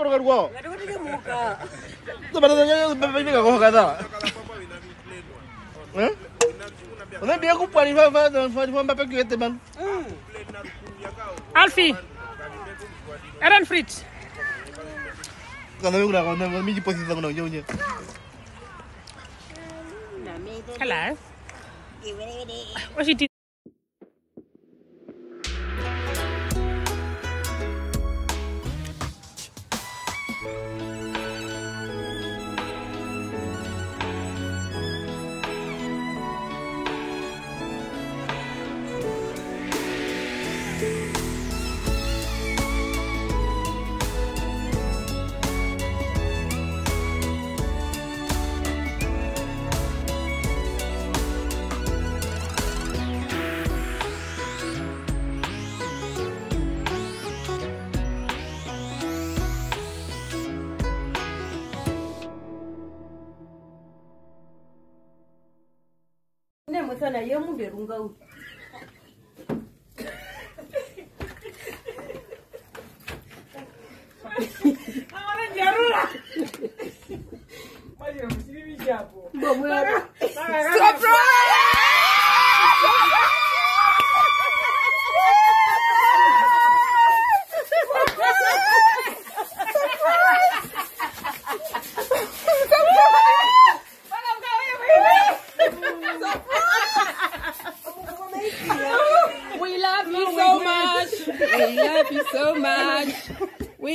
uruga rwao batatanyaga koho kadhaa unaambia kupwalifamba pekiwete bana alfi eren frit kanavekulakonamijiposisanganaunyaunye hello What's she do? 那也摸着龙骨。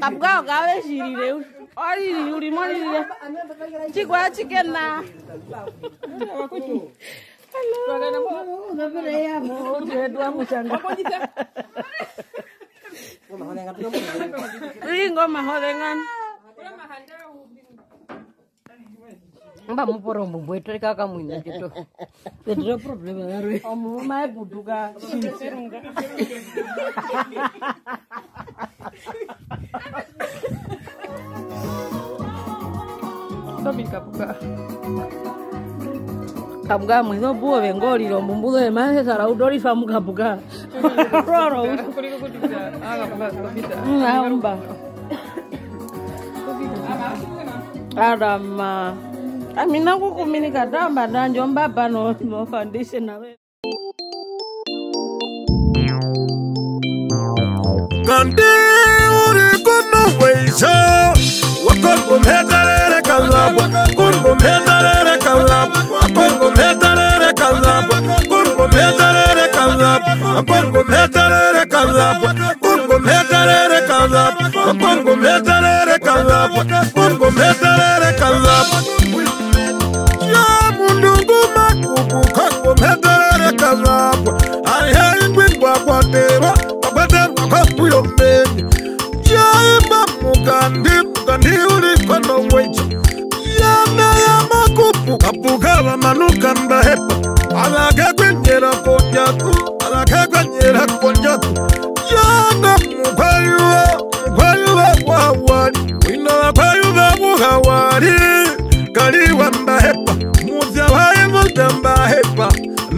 apukao kawe shirire oriri urimoririre chikwa chike na ringo mahodengan mba muporo mbumbu eto rika ka mwina jeto petro problema ya rwe omu mai buduka shinsirunga Sobi kapuka. Kapuka mwizo puo bengoli lo mbumbudo de más sara udori famu kapuka. Roro. Ah, mm, ah, Adama. Amina ah, kukumini katamba danjo mbaba no, kandi uri kunuweisa wakongometarerekalapwa ukaba manuka mbahepa alakekwenyera kojaku alakekwenyera kojaku yanga mukwayuwa mukwayuwa wawali wina wakwayuva wuhawali kaliwa mbahepa muzya wayimuza mbahepa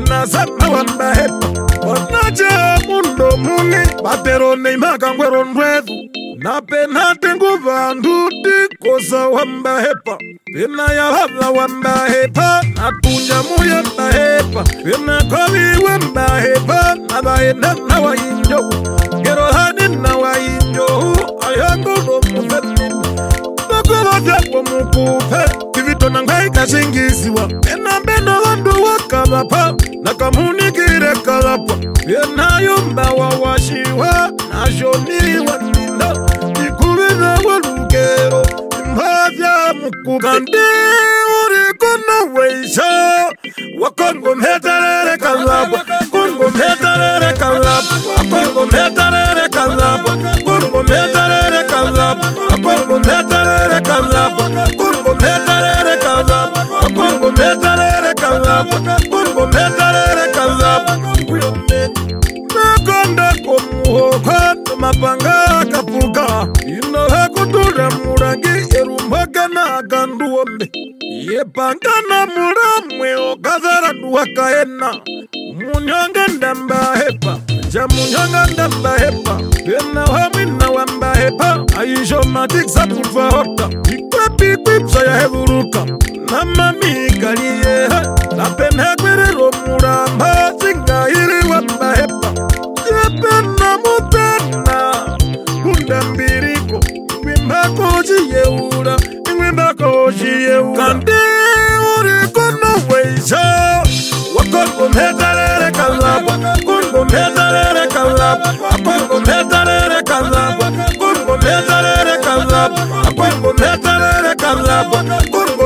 nasama wa mbahepa onacha mundo muni bateroneimakangwerondwezu na pena tinguva nduti kosa wa mbahepa pena ya vava wa mbahepa na tunyamuya mbahepa pena khaviwa mbahepa na vahenda na wa yinjou ngero hani na wa yinjou ayangolomuve mina nakovatyakwo mukupfe tivitona ngaikaxingisiwa pena mbeno vandu wa kavapha na kamunikire kavapwa pena kukanti uri kuno weisho wakongomhetarerekalapa kongomhetarerekalapa wakongomhetarerekalapa kongomhetarerekalapa wakongomhetarerekalapa kongomhetarerekalapa wakongomhetarerekalapa kongomhetarerekalapa kuyomeni nakonde komuhoka tomapanga akapuka ino kanduombe yebhanga namulamwe okazara duwakaena munyonga ndambahepa jamunyonga ndambahepa ena wamwina wambahepa aizho matiksa kubvahota ikwepikwibzo yahevuruka Kandiri urikono weizo Wakon kumhetarere kalab Kun kumhetarere kalab Akon kumhetarere kalab Kun kumhetarere kalab Akon kumhetarere kalab Kun